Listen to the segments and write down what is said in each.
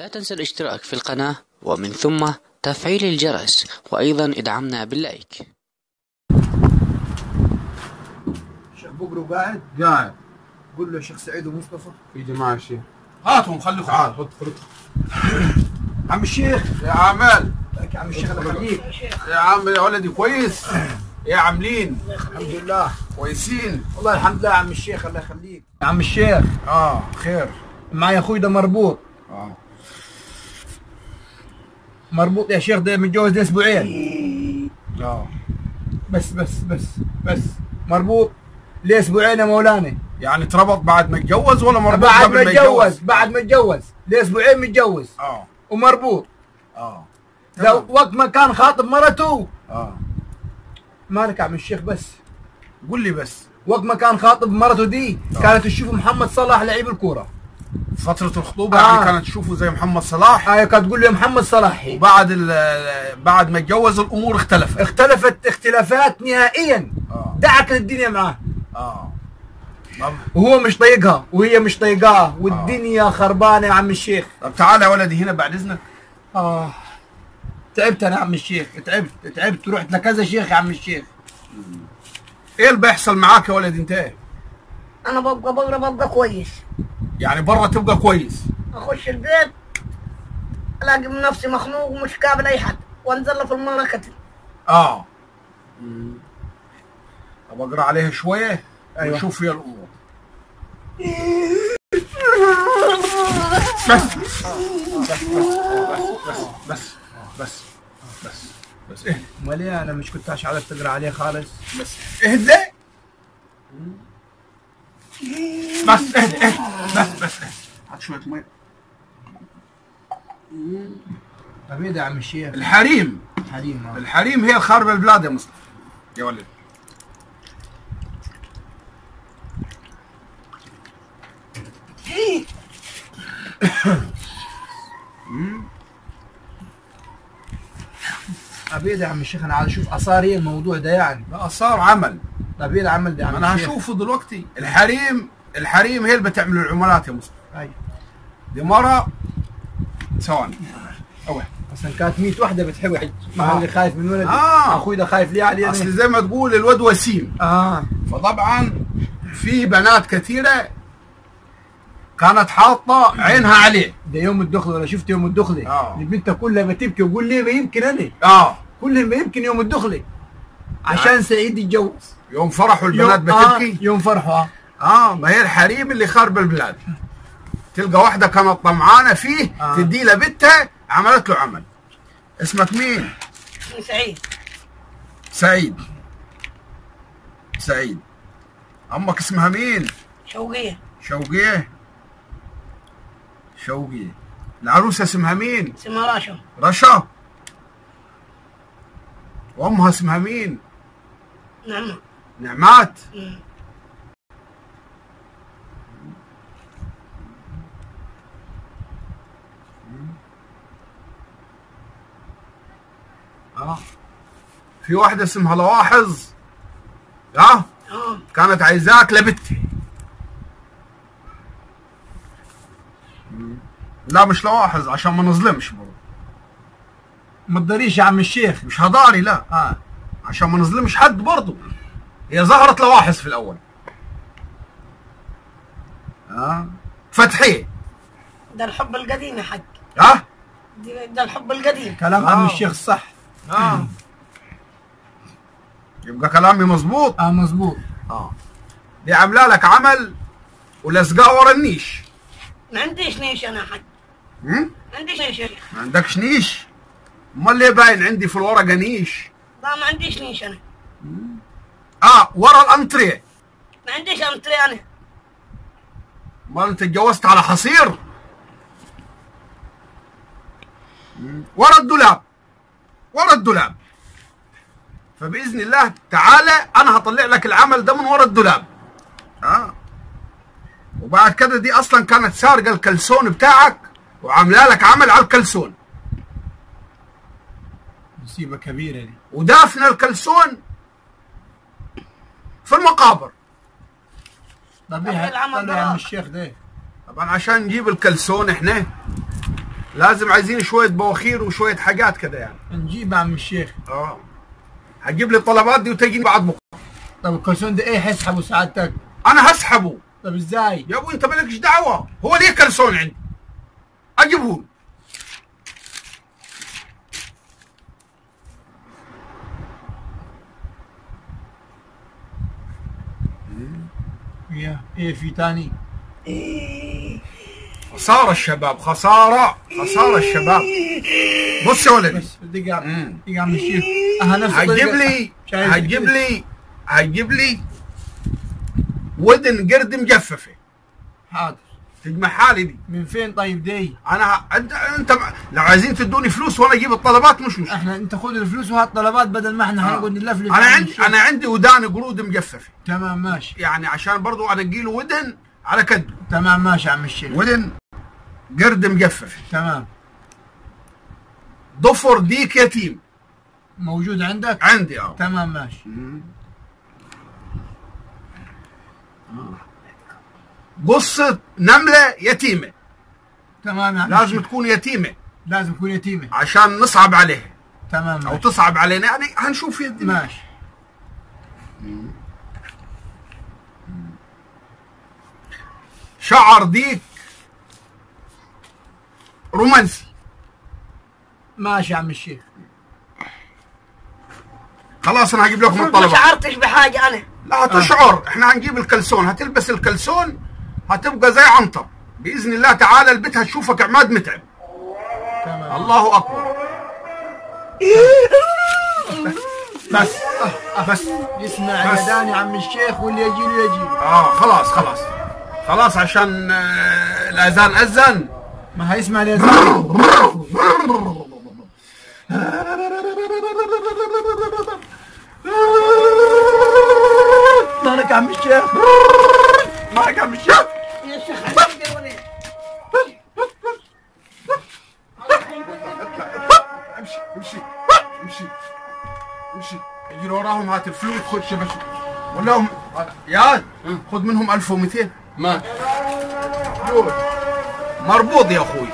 لا تنسى الاشتراك في القناة ومن ثم تفعيل الجرس وأيضا ادعمنا باللايك الشيخ بقرو قاعد؟ قاعد. قول له يا شيخ سعيد ومصطفى. في جماعة الشيخ هاتهم تعال خذ خذ عم الشيخ. يا عمال لك يا عم الشيخ الله يخليك يا عم يا ولدي كويس. يا عاملين. الحمد لله. كويسين. والله الحمد لله يا عم الشيخ الله يخليك. يا عم الشيخ. آه خير. معي أخوي ده مربوط. آه. مربوط يا شيخ ده متجوز ده أسبوعين. آه. بس بس بس بس. مربوط ليه أسبوعين يا مولانا. يعني اتربط بعد ما اتجوز ولا مربوط بعد ما اتجوز بعد ما اتجوز ليه أسبوعين متجوز. آه. ومربوط. آه. لو وقت ما كان خاطب مرته. آه. مالك عم الشيخ بس. قول لي بس. وقت ما كان خاطب مرته دي آه. كانت تشوف محمد صلاح لعيب الكورة. فترة الخطوبة آه. يعني كانت تشوفه زي محمد صلاح. هاي كانت تقول له محمد صلاح. وبعد ال- بعد ما اتجوز الأمور اختلفت. اختلفت اختلافات نهائيا. آه. دعكت الدنيا معاه. آه. طب. وهو مش طايقها وهي مش طايقاه. والدنيا خربانة يا عم الشيخ. طب تعال يا ولدي هنا بعد إذنك. آه. تعبت أنا يا عم الشيخ. تعبت تعبت. رحت لكذا شيخ يا عم الشيخ. إيه اللي بيحصل معاك يا ولدي أنت؟ إيه؟ أنا ببقى بقرا ببقى كويس. يعني برا تبقى كويس. أخش البيت ألاقي من نفسي مخنوق ومش قابل أي حد وأنزل له في المره كتل آه طب أقرأ عليها شوية أيوة. ونشوف فيها الأمور. بس بس بس بس بس بس اهدى امال إيه؟ أنا مش كنت عارف تقرأ عليه خالص. بس اهدى بس اهدى اهدى بس بس. اهدى هات شوية مية. طب إيه ده يا عم الشيخ. الحريم. حليم آه. الحريم هي الخرب البلاد يا مصطفى. يا ولد. طب إيه ده يا عم الشيخ أنا عايز أشوف آثار إيه الموضوع ده يعني؟ لا صار عمل. طب إيه العمل ده يا عم أنا الشيخ. هشوفه دلوقتي. الحريم الحريم هي اللي بتعمل العملات يا مصطفى. دي مرة ثواني. أوه. أصلا كانت 100 وحدة بتحوج ما آه. اللي خايف من ولدي. آه. أخوي ده خايف ليه علي أصل؟ زي ما تقول الواد وسيم. آه. فطبعا في بنات كثيرة كانت حاطة عينها عليه. ده يوم الدخله ولا شفت يوم الدخله آه. البنت كلها بتبكي وقول ليه ما يمكن أنا. آه. كل ما يمكن يوم الدخله عشان سعيد يتجوز. يوم فرحوا البنات يوم- آه. بتبكي يوم فرحه آه. آه ما هي الحريم اللي خرب البلاد تلقى واحدة كانت طمعانة فيه آه. تدي له بنتها عملت له عمل اسمك مين؟ اسمي سعيد سعيد سعيد أمك اسمها مين؟ شوقية شوقية شوقية العروسة اسمها مين؟ اسمها راشا رشا وأمها اسمها مين؟ نعم نعمات مم. آه في واحدة اسمها لواحظ آه آه كانت عايزاك لبنتي لا مش لواحظ عشان ما نظلمش برضه. ما تضريش يا عم الشيخ مش هضاري لا. آه عشان ما نظلمش حد برضه. هي ظهرت لواحظ في الأول. آه فتحيه ده الحب القديم يا حاج. آه ده الحب القديم. كلام آه. عم الشيخ صح. آه. يبقى كلامي مظبوط؟ آه مظبوط. آه. دي عاملة لك عمل ولزقاه ورا النيش؟ ما عنديش نيش أنا هم؟ ما عنديش نيش. ما عندكش نيش؟ أمال ليه باين عندي في الورقة نيش؟ لا ما عنديش نيش أنا. آه ورا الانتريه ما عنديش أنتري أنا. أمال أنت اتجوزت على حصير؟ ورا الدولاب. ورا الدولاب. فبإذن الله تعالى أنا هطلع لك العمل ده من ورا الدولاب. آه. وبعد كده دي أصلا كانت سارقه الكلسون بتاعك وعاملة لك عمل على الكلسون. مصيبة كبيرة دي. ودافنه الكلسون في المقابر. طب إيه العمل يا عم الشيخ ده؟ طبعا عشان نجيب الكلسون إحنا لازم عايزين شوية بواخير وشوية حاجات كده يعني. نجيب يا عم الشيخ. آه. هتجيب لي الطلبات دي وتجي بعد بكره طب الكلسون ده إيه؟ حيسحبوا سعادتك. أنا هسحبه. طب إزاي؟ يا أبوي أنت مالكش دعوة. هو ليه كلسون عندي؟ اجيبه. يا إيه في تاني؟ خسارة الشباب خسارة خسارة الشباب. بص يا ولدي. الشيخ. أها نفس هتجيب. لي. هتجيب؟ لي. هتجيب لي. ودن قرد مجففة. حاضر. تجمع حالي دي. من فين طيب دي؟ أنا انت أنت لو عايزين تدوني فلوس وأنا أجيب الطلبات مش مشكلة. إحنا أنت خذ الفلوس وهات طلبات بدل ما إحنا هنقعد نلفلف أنا عندي. أنا عندي ودان قرود مجففة. تمام ماشي. يعني عشان برضو انقي له ودن على كده. تمام ماشي يا عم الشيخ. ودن قرد مجفف تمام. ضفر ديك يتيم. موجود عندك؟ عندي آه. تمام ماشي. قصة نملة يتيمة. تمام عم لازم الشيخ. تكون يتيمة. لازم تكون يتيمة. عشان نصعب عليها. تمام أو ماشي. تصعب علينا. يعني هنشوف يد ماشي. شعر ديك رومانسي. ماشي يا عم الشيخ. خلاص أنا هجيب لكم ما الطلبات شعرتش بحاجة أنا؟ لا تشعر إحنا هنجيب الكلسون. هتلبس الكلسون هتبقى زي عنتر. بإذن الله تعالى البيت هتشوفك عماد متعب. تمام. الله أكبر. بس. بس. يسمع. اليدان يا عم الشيخ واللي يجي له يجي. آه خلاص خلاص. خلاص عشان آه، الأذان أذن. ما هيسمع اليدان مالك عم الشيخ يا عم الشيخ يا شيخ. امشي امشي امشي امشي يجي وراهم هات الفلوس خد شبش ولا هم يا خذ منهم 1200 ما مربوط يا أخوي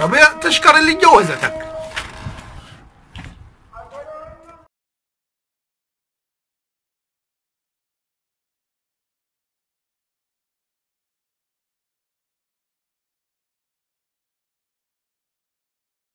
طب تشكر اللي جوزتك